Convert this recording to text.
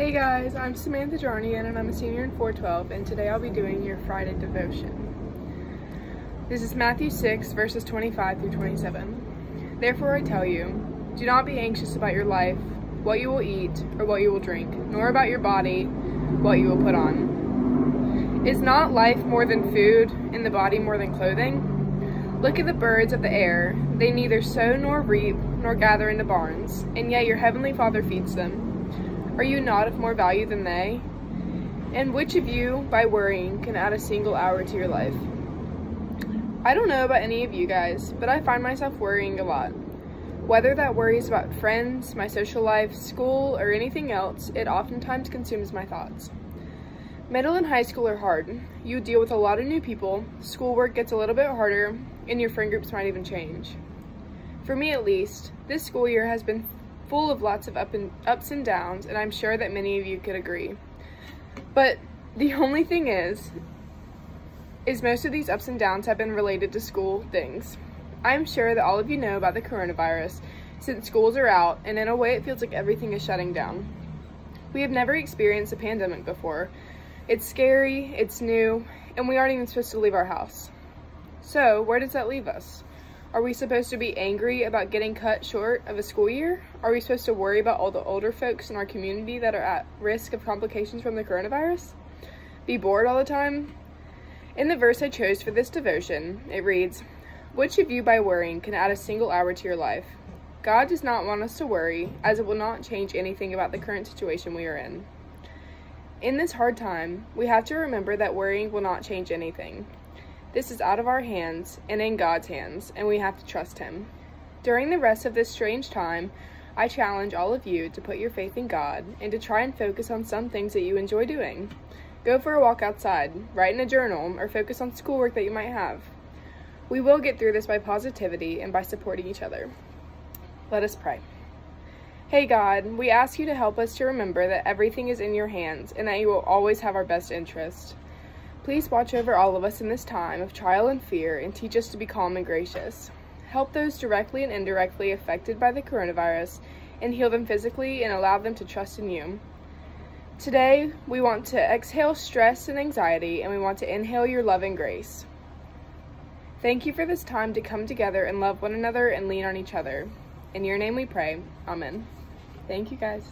Hey guys, I'm Samantha Jarnagin and I'm a senior in 4:12 and today I'll be doing your Friday devotion. This is Matthew 6 verses 25 through 27. Therefore I tell you, do not be anxious about your life, what you will eat or what you will drink, nor about your body, what you will put on. Is not life more than food and the body more than clothing? Look at the birds of the air. They neither sow nor reap nor gather into barns, and yet your heavenly Father feeds them. Are you not of more value than they? And which of you, by worrying, can add a single hour to your life? I don't know about any of you guys, but I find myself worrying a lot. Whether that worry is about friends, my social life, school, or anything else, it oftentimes consumes my thoughts. Middle and high school are hard. You deal with a lot of new people, schoolwork gets a little bit harder, and your friend groups might even change. For me at least, this school year has been full of lots of up and, ups and downs, and I'm sure that many of you could agree. But the only thing is, is most of these ups and downs have been related to school things. I'm sure that all of you know about the coronavirus since schools are out, and in a way it feels like everything is shutting down. We have never experienced a pandemic before. It's scary, it's new, and we aren't even supposed to leave our house. So, where does that leave us? Are we supposed to be angry about getting cut short of a school year? Are we supposed to worry about all the older folks in our community that are at risk of complications from the coronavirus? Be bored all the time? In the verse I chose for this devotion, it reads, Which of you by worrying can add a single hour to your life? God does not want us to worry, as it will not change anything about the current situation we are in. In this hard time, we have to remember that worrying will not change anything. This is out of our hands and in God's hands, and we have to trust Him. During the rest of this strange time, I challenge all of you to put your faith in God and to try and focus on some things that you enjoy doing. Go for a walk outside, write in a journal, or focus on schoolwork that you might have. We will get through this by positivity and by supporting each other. Let us pray. Hey God, we ask you to help us to remember that everything is in your hands and that you will always have our best interest. Please watch over all of us in this time of trial and fear and teach us to be calm and gracious. Help those directly and indirectly affected by the coronavirus and heal them physically and allow them to trust in you. Today, we want to exhale stress and anxiety and we want to inhale your love and grace. Thank you for this time to come together and love one another and lean on each other. In your name we pray. Amen. Thank you guys.